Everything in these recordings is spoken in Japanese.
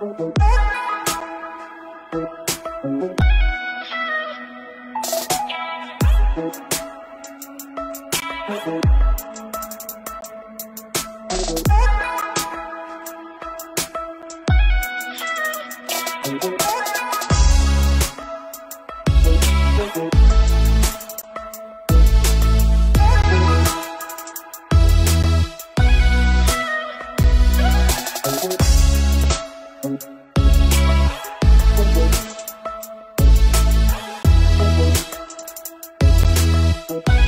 Thank you. Bye.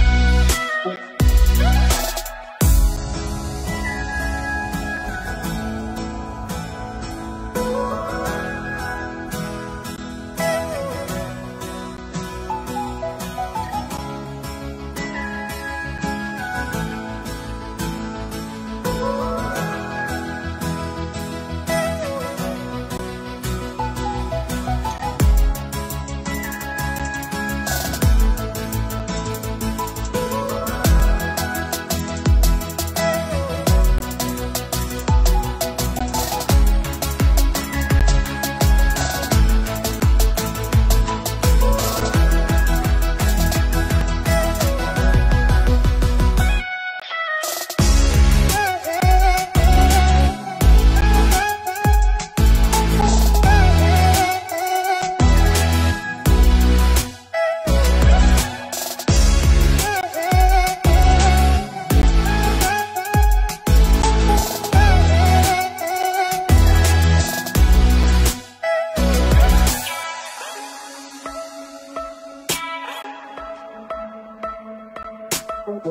Thank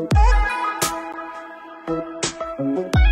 you.